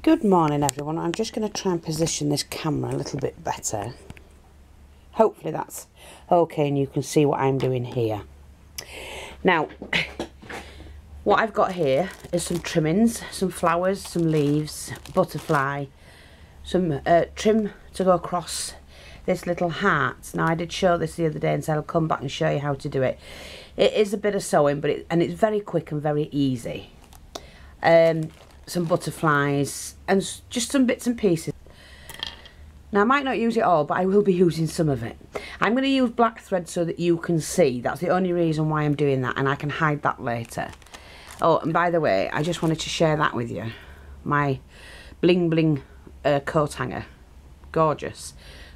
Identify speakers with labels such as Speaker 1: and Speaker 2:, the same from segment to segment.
Speaker 1: Good morning everyone. I'm just going to try and position this camera a little bit better. Hopefully that's okay and you can see what I'm doing here. Now, what I've got here is some trimmings, some flowers, some leaves, butterfly, some uh, trim to go across this little heart. Now I did show this the other day and said I'll come back and show you how to do it. It is a bit of sewing but it, and it's very quick and very easy. Um, some butterflies and just some bits and pieces. Now I might not use it all but I will be using some of it. I'm going to use black thread so that you can see. That's the only reason why I'm doing that and I can hide that later. Oh and by the way I just wanted to share that with you. My bling bling uh, coat hanger. Gorgeous.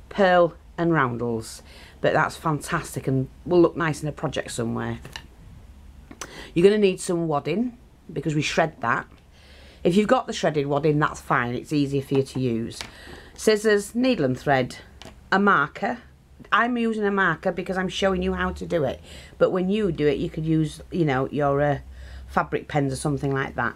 Speaker 1: Pearl and roundels. But that's fantastic and will look nice in a project somewhere. You're going to need some wadding because we shred that. If you've got the shredded wadding, that's fine. It's easier for you to use. Scissors, needle and thread, a marker. I'm using a marker because I'm showing you how to do it. But when you do it, you could use, you know, your uh, fabric pens or something like that.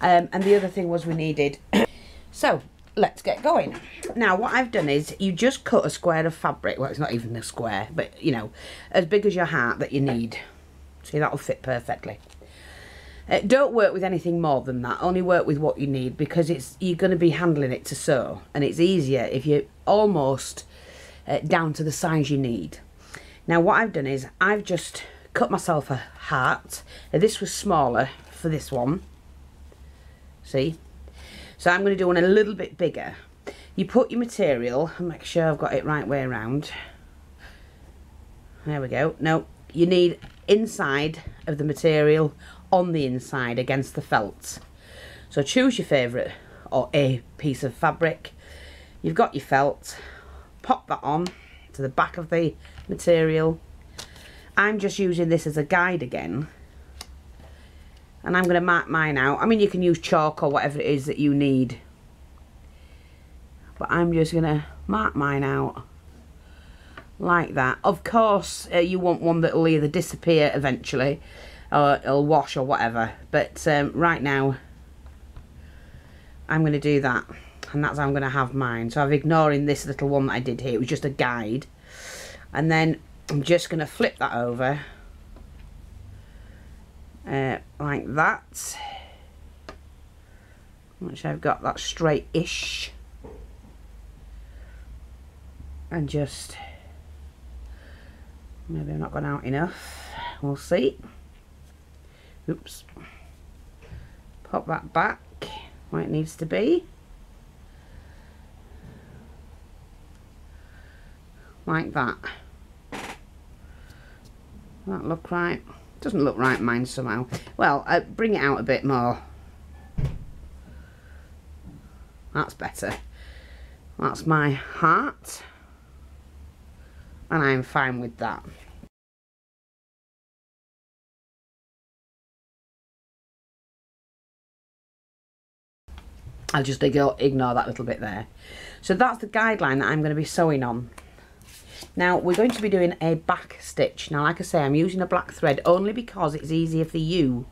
Speaker 1: Um, and the other thing was we needed... so, let's get going. Now, what I've done is you just cut a square of fabric. Well, it's not even a square, but, you know, as big as your heart that you need. See, that'll fit perfectly. Uh, don't work with anything more than that. Only work with what you need because it's you're going to be handling it to sew. And it's easier if you're almost uh, down to the size you need. Now what I've done is I've just cut myself a heart. Now, this was smaller for this one. See? So I'm going to do one a little bit bigger. You put your material, make sure I've got it right way around. There we go. No, you need inside of the material on the inside against the felt. So choose your favourite or a piece of fabric. You've got your felt, pop that on to the back of the material. I'm just using this as a guide again. And I'm going to mark mine out. I mean, you can use chalk or whatever it is that you need. But I'm just going to mark mine out like that. Of course, uh, you want one that will either disappear eventually or it'll wash or whatever. But um, right now, I'm going to do that. And that's how I'm going to have mine. So I'm ignoring this little one that I did here. It was just a guide. And then I'm just going to flip that over. Uh, like that. Which I've got that straight-ish. And just... Maybe I'm not gone out enough. We'll see oops. Pop that back where it needs to be. Like that. That look right. Doesn't look right mine somehow. Well uh, bring it out a bit more. That's better. That's my heart. And I'm fine with that I'll just ignore, ignore that little bit there. So that's the guideline that I'm going to be sewing on. Now we're going to be doing a back stitch. Now like I say I'm using a black thread only because it's easier for you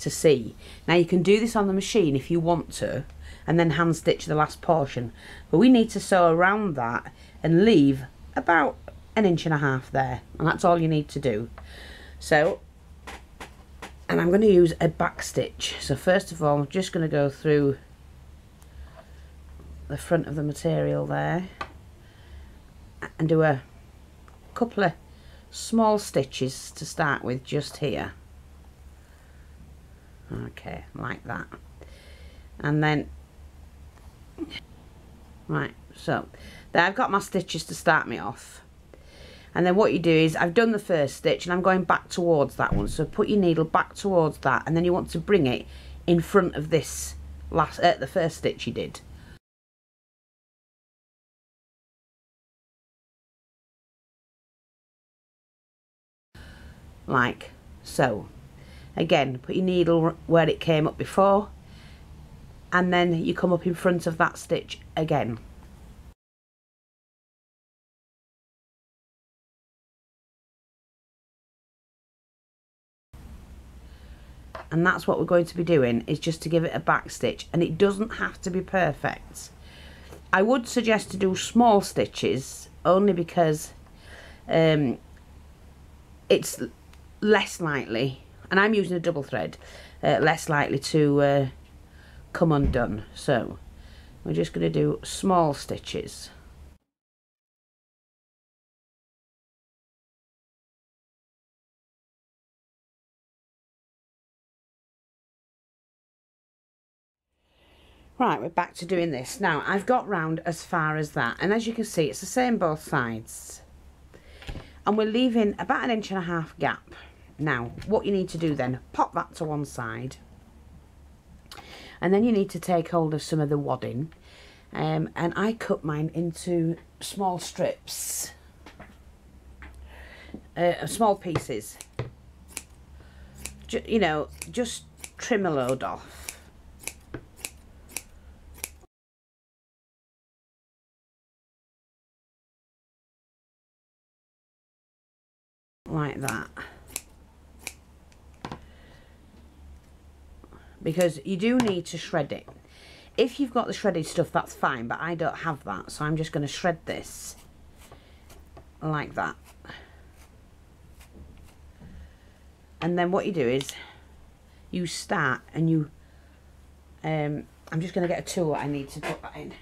Speaker 1: to see. Now you can do this on the machine if you want to and then hand stitch the last portion. But we need to sew around that and leave about an inch and a half there and that's all you need to do. So and I'm going to use a back stitch. So first of all I'm just going to go through the front of the material there and do a couple of small stitches to start with just here. Okay like that. And then right so there I've got my stitches to start me off. And then what you do is I've done the first stitch and I'm going back towards that one. So put your needle back towards that and then you want to bring it in front of this last uh, the first stitch you did like so. Again, put your needle where it came up before and then you come up in front of that stitch again. and that's what we're going to be doing is just to give it a back stitch and it doesn't have to be perfect I would suggest to do small stitches only because um, it's less likely and I'm using a double thread uh, less likely to uh, come undone so we're just going to do small stitches Right, we're back to doing this. Now, I've got round as far as that. And as you can see, it's the same both sides. And we're leaving about an inch and a half gap. Now, what you need to do then, pop that to one side. And then you need to take hold of some of the wadding. Um, and I cut mine into small strips. Uh, small pieces. you know, just trim a load off like that. Because you do need to shred it. If you've got the shredded stuff, that's fine, but I don't have that, so I'm just going to shred this like that. And then what you do is you start and you, um, I'm just going to get a tool I need to put that in.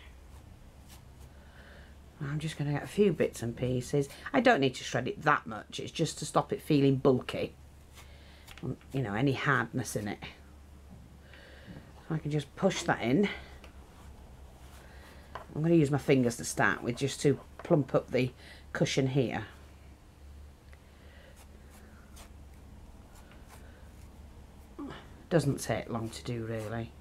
Speaker 1: I'm just going to get a few bits and pieces. I don't need to shred it that much. It's just to stop it feeling bulky. You know, any hardness in it. I can just push that in. I'm going to use my fingers to start with just to plump up the cushion here. Doesn't take long to do really.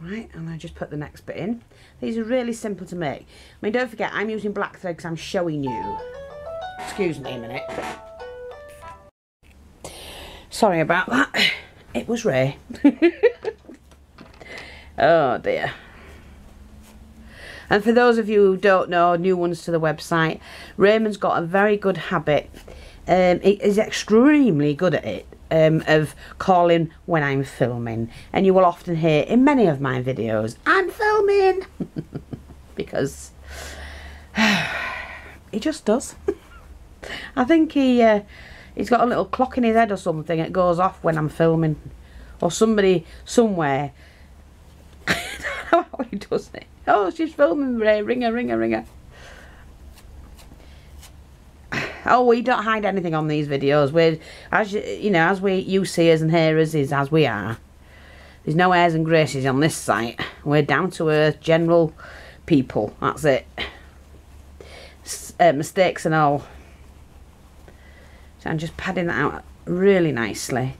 Speaker 1: right and I just put the next bit in these are really simple to make I mean don't forget I'm using black thread because I'm showing you excuse me a minute sorry about that it was Ray oh dear and for those of you who don't know new ones to the website Raymond's got a very good habit um, he is extremely good at it um, of calling when I'm filming. And you will often hear in many of my videos, I'm filming! because he just does. I think he uh, he's got a little clock in his head or something. It goes off when I'm filming. Or somebody somewhere. How he does it. Oh, she's filming, Ray. Ringer, ringer, ringer. Oh, we don't hide anything on these videos. We're, as you, you know, as we, you see us and hear us is as we are. There's no airs and graces on this site. We're down to earth, general people. That's it. Uh, mistakes and all. So I'm just padding that out really nicely.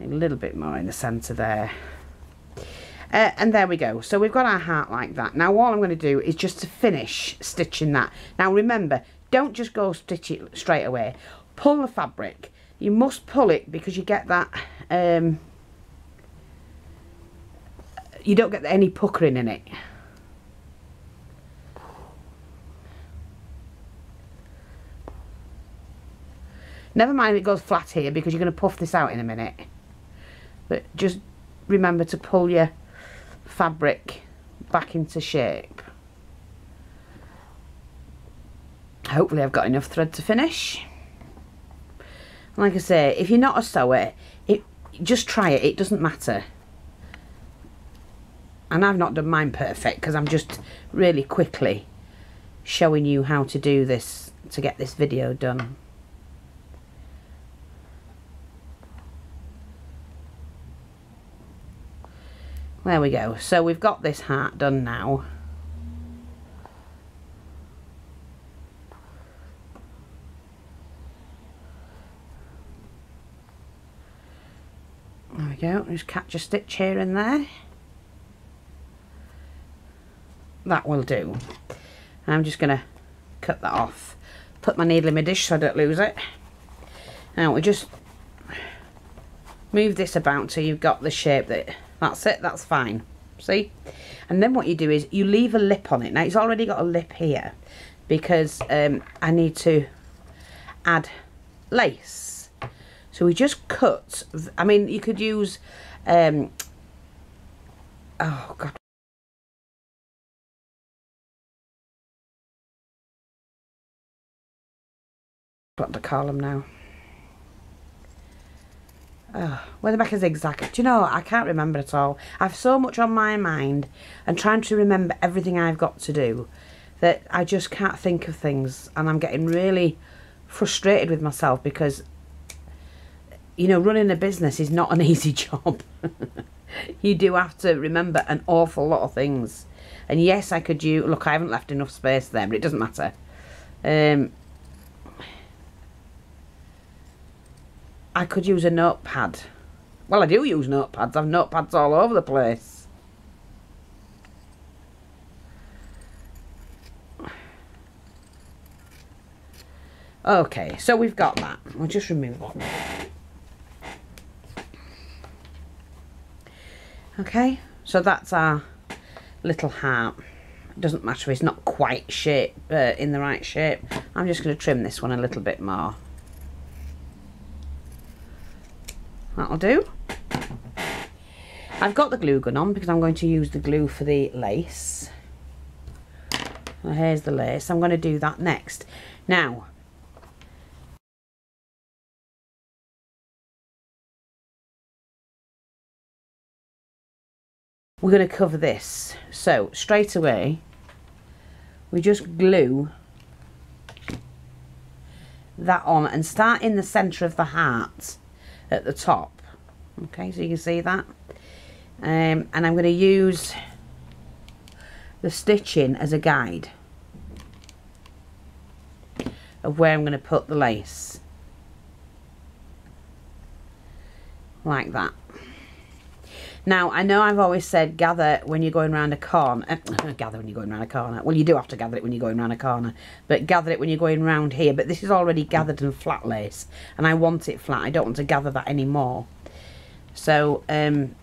Speaker 1: A little bit more in the centre there. Uh, and there we go. So we've got our heart like that. Now all I'm going to do is just to finish stitching that. Now remember, don't just go stitch it straight away. Pull the fabric. You must pull it because you get that... Um, you don't get any puckering in it. Never mind if it goes flat here because you're going to puff this out in a minute but just remember to pull your fabric back into shape. Hopefully I've got enough thread to finish. Like I say if you're not a sewer it just try it it doesn't matter. And I've not done mine perfect because I'm just really quickly showing you how to do this to get this video done There we go. So we've got this heart done now. There we go. Just catch a stitch here and there. That will do. I'm just going to cut that off. Put my needle in my dish so I don't lose it. Now we just move this about so you've got the shape that that's it that's fine. See? And then what you do is you leave a lip on it. Now it's already got a lip here because um, I need to add lace. So we just cut I mean you could use um, oh god. To call them now Oh, back is zigzag. Do you know, I can't remember at all. I've so much on my mind and trying to remember everything I've got to do that I just can't think of things and I'm getting really frustrated with myself because, you know, running a business is not an easy job. you do have to remember an awful lot of things. And yes, I could you look, I haven't left enough space there, but it doesn't matter. Um, I could use a notepad. Well, I do use notepads. I've notepads all over the place. Okay, so we've got that. We'll just remove that. Okay, so that's our little heart. It doesn't matter if it's not quite shape, uh, in the right shape. I'm just going to trim this one a little bit more. That'll do. I've got the glue gun on because I'm going to use the glue for the lace. Here's the lace. I'm going to do that next. Now, we're going to cover this. So, straight away, we just glue that on and start in the centre of the heart at the top. Okay, so you can see that. Um, and I'm going to use the stitching as a guide of where I'm going to put the lace. Like that. Now, I know I've always said gather when you're going around a corner. Uh, gather when you're going around a corner. Well, you do have to gather it when you're going around a corner. But gather it when you're going around here. But this is already gathered and flat lace. And I want it flat. I don't want to gather that anymore. So, um...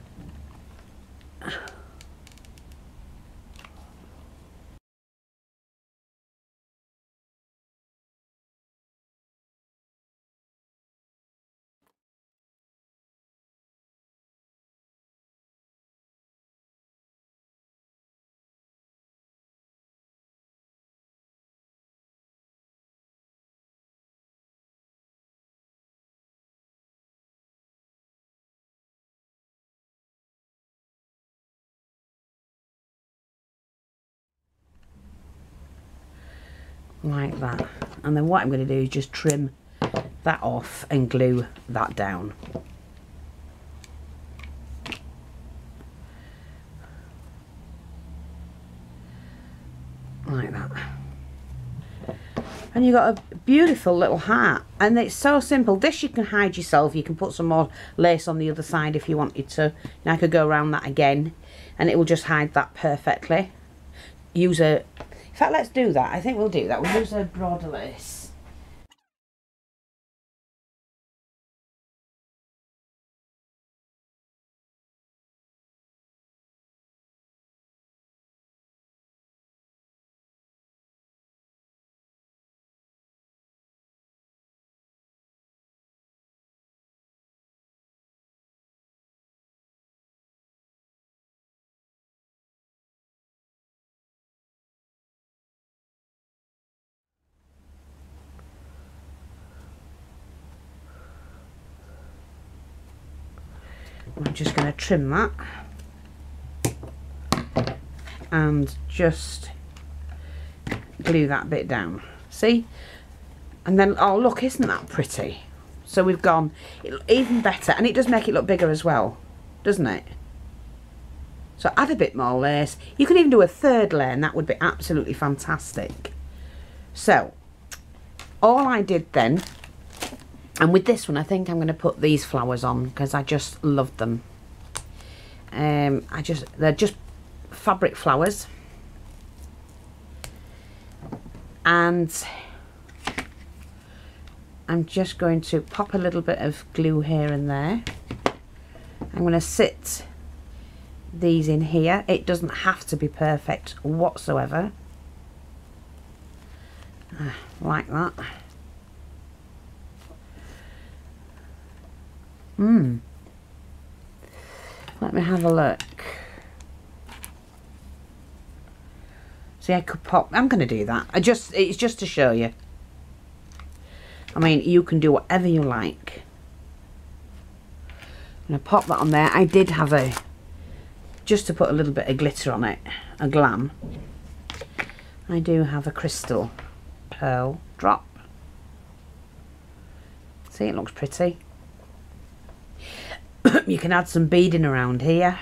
Speaker 1: like that. And then what I'm going to do is just trim that off and glue that down. Like that. And you've got a beautiful little hat. And it's so simple. This you can hide yourself. You can put some more lace on the other side if you wanted to. I could go around that again and it will just hide that perfectly. Use a in fact, let's do that. I think we'll do that. We'll use a broader lace. I'm just going to trim that. And just glue that bit down. See? And then oh look isn't that pretty? So we've gone even better. And it does make it look bigger as well doesn't it? So add a bit more lace. You could even do a third layer and that would be absolutely fantastic. So, all I did then, and with this one I think I'm going to put these flowers on because I just love them. Um, I just, they're just fabric flowers. And I'm just going to pop a little bit of glue here and there. I'm going to sit these in here. It doesn't have to be perfect whatsoever. Uh, like that. Hmm. Let me have a look. See, I could pop. I'm going to do that. I just, it's just to show you. I mean, you can do whatever you like. I'm going to pop that on there. I did have a, just to put a little bit of glitter on it, a glam. I do have a crystal pearl drop. See, it looks pretty. You can add some beading around here.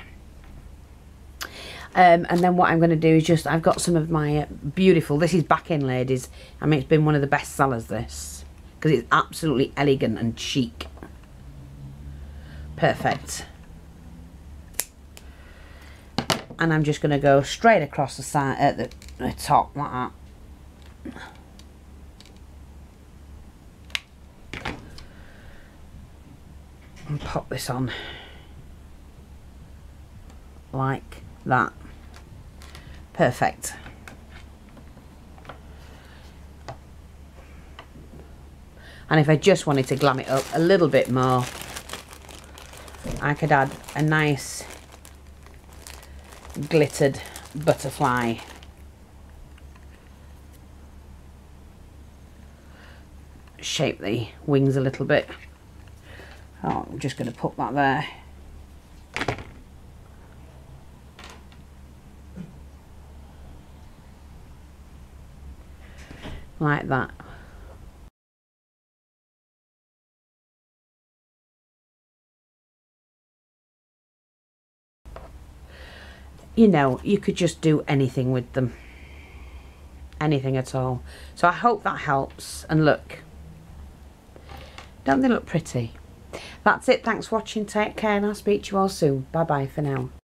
Speaker 1: Um, and then what I'm going to do is just, I've got some of my uh, beautiful, this is back in ladies. I mean, it's been one of the best sellers this. Because it's absolutely elegant and chic. Perfect. And I'm just going to go straight across the side, at the, the top like that. and pop this on like that. Perfect. And if I just wanted to glam it up a little bit more I could add a nice glittered butterfly. Shape the wings a little bit. Oh, I'm just going to put that there. Like that. You know, you could just do anything with them. Anything at all. So I hope that helps. And look. Don't they look pretty? That's it. Thanks for watching. Take care and I'll speak to you all soon. Bye bye for now.